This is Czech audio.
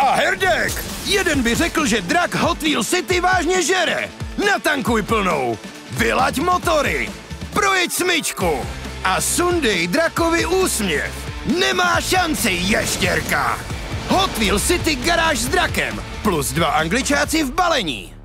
a herdek. Jeden by řekl, že drak Hot Wheel City vážně žere. Natankuj plnou. Vylaď motory. Projeď smyčku. A sundej drakovi úsměv. Nemá šanci, ještěrka. Hot Wheel City garáž s drakem. Plus dva angličáci v balení.